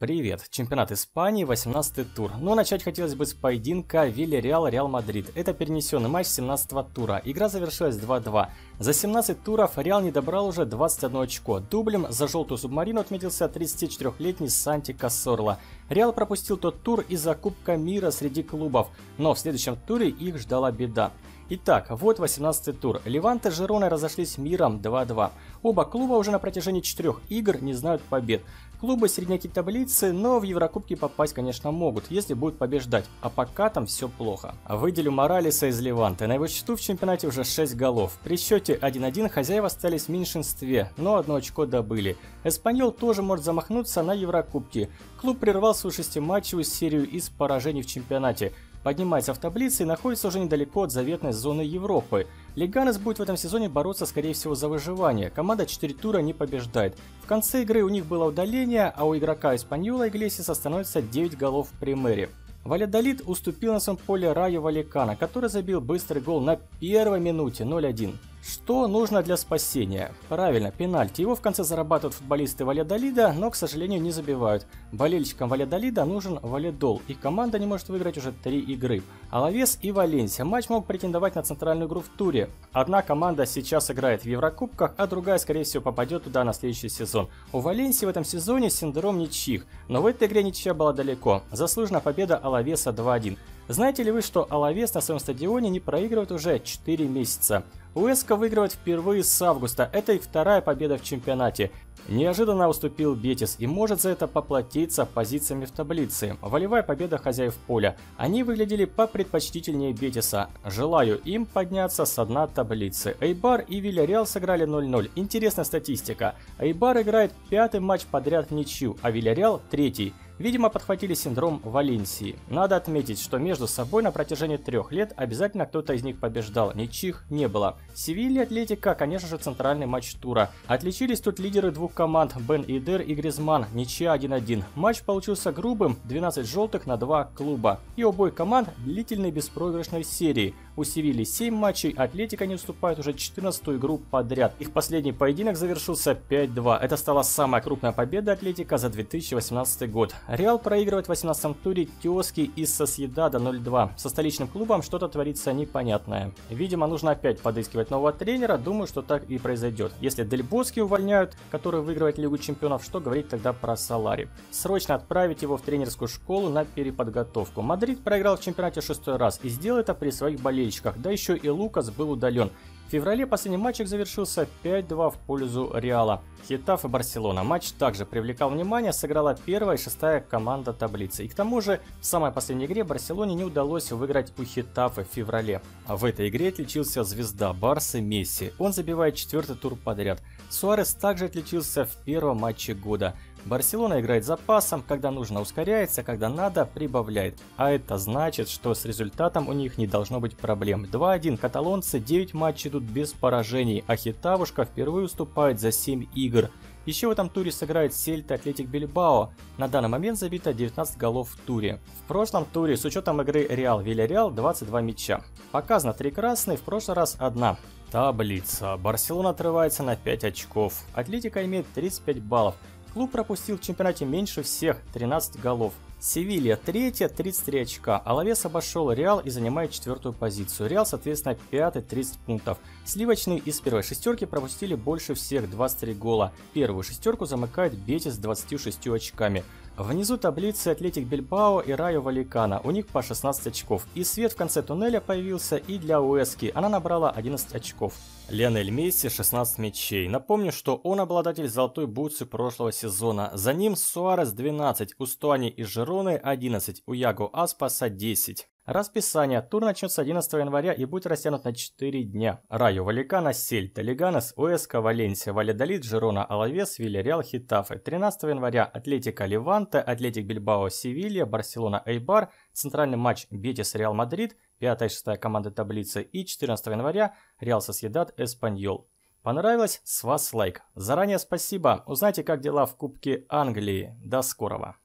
Привет, чемпионат Испании, 18 тур. Но начать хотелось бы с поединка Вильяреал-Реал Мадрид. Это перенесенный матч 17 тура. Игра завершилась 2-2. За 17 туров Реал не добрал уже 21 очко. Дублем за желтую субмарину отметился 34-летний Санти Касорла. Реал пропустил тот тур из-за Кубка мира среди клубов, но в следующем туре их ждала беда. Итак, вот 18 тур. Леванте и Жирона разошлись миром 2-2. Оба клуба уже на протяжении четырех игр не знают побед. Клубы средняки таблицы, но в Еврокубки попасть, конечно, могут, если будут побеждать, а пока там все плохо. Выделю Моралиса из Леванте. На его счету в чемпионате уже 6 голов. При счете 1-1 хозяева остались в меньшинстве, но одно очко добыли. Эспаньол тоже может замахнуться на Еврокубки. Клуб прервал свою шестиматчевую серию из поражений в чемпионате поднимается в таблице и находится уже недалеко от заветной зоны Европы. Леганес будет в этом сезоне бороться, скорее всего, за выживание. Команда 4 тура не побеждает. В конце игры у них было удаление, а у игрока Испаньола Иглесиса становится 9 голов в примере. Валядолит уступил на своем поле Раю Валикана, который забил быстрый гол на первой минуте 0-1. Что нужно для спасения? Правильно, пенальти. Его в конце зарабатывают футболисты Валядолида, но, к сожалению, не забивают. Болельщикам Валядолида нужен Валидол. Их команда не может выиграть уже три игры. Алавес и Валенсия. Матч мог претендовать на центральную игру в туре. Одна команда сейчас играет в Еврокубках, а другая, скорее всего, попадет туда на следующий сезон. У Валенсии в этом сезоне синдром ничьих, но в этой игре ничья была далеко. Заслужена победа Алавеса 2-1. Знаете ли вы, что Алавес на своем стадионе не проигрывает уже 4 месяца? УСК выигрывает впервые с августа, это их вторая победа в чемпионате. Неожиданно уступил Бетис и может за это поплатиться позициями в таблице. Волевая победа хозяев поля. Они выглядели попредпочтительнее Бетиса. Желаю им подняться с дна таблицы. Эйбар и Вильяреал сыграли 0-0. Интересная статистика. Эйбар играет пятый матч подряд в ничью, а Вильяреал третий. Видимо, подхватили синдром Валенсии. Надо отметить, что между собой на протяжении трех лет обязательно кто-то из них побеждал, ничьих не было. Севилья Атлетика, конечно же, центральный матч тура. Отличились тут лидеры двух команд Бен Идер и Гризман, ничья 1-1. Матч получился грубым, 12 желтых на 2 клуба. И обоих команд длительной беспроигрышной серии. У Севильи 7 матчей, Атлетика не уступает уже 14 игру подряд. Их последний поединок завершился 5-2. Это стала самая крупная победа Атлетика за 2018 год. Реал проигрывает в 18 туре Тиоски из Сосъедада 0-2. Со столичным клубом что-то творится непонятное. Видимо, нужно опять подыскивать нового тренера. Думаю, что так и произойдет. Если Дель Боске увольняют, который выигрывает Лигу Чемпионов, что говорить тогда про Солари? Срочно отправить его в тренерскую школу на переподготовку. Мадрид проиграл в чемпионате шестой раз и сделал это при своих болельщиках, да еще и Лукас был удален. В феврале последний матчик завершился 5-2 в пользу Реала. Хетафе и Барселона. Матч также привлекал внимание, сыграла первая и шестая команда таблицы. И к тому же, в самой последней игре Барселоне не удалось выиграть у Хетафе в феврале. А в этой игре отличился звезда Барса Месси. Он забивает четвертый тур подряд. Суарес также отличился в первом матче года. Барселона играет запасом, когда нужно ускоряется, когда надо прибавляет. А это значит, что с результатом у них не должно быть проблем. 2-1 каталонцы 9 матчей идут без поражений, а Хитавушка впервые уступает за 7 игр. Еще в этом туре сыграет Сельта Атлетик Бильбао. На данный момент забито 19 голов в туре. В прошлом туре с учетом игры Реал Вильяреал 22 мяча. Показано 3 красные, в прошлый раз 1. Таблица. Барселона отрывается на 5 очков. Атлетика имеет 35 баллов. Клуб пропустил в чемпионате меньше всех, 13 голов. Севилья третья, 33 очка. Алавес обошел Реал и занимает четвертую позицию. Реал, соответственно, пятый, 30 пунктов. Сливочные из первой шестерки пропустили больше всех, 23 гола. Первую шестерку замыкает Бетис с 26 очками. Внизу таблицы Атлетик Бильбао и Райо Валикана, у них по 16 очков. И свет в конце туннеля появился и для Уэски, она набрала 11 очков. Лионель Месси 16 мячей. Напомню, что он обладатель золотой бутсы прошлого сезона. За ним Суарес 12, у Стуани и Жероны 11, у Яго Аспаса 10. Расписание. Тур начнется 11 января и будет растянут на 4 дня. Райо Вальекано, Сельта, Леганес, Уэска, Валенсия, Вальядолид, Жирона, Алавес, Вильяреал, Хетафе. 13 января Атлетико Леванте, Атлетик Бильбао, Севилья, Барселона, Эйбар. Центральный матч Бетис, Реал Мадрид, 5-6 команда таблицы. И 14 января Реал Сосъедат, Эспаньол. Понравилось? С вас лайк. Заранее спасибо. Узнайте, как дела в Кубке Англии. До скорого.